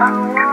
Oh.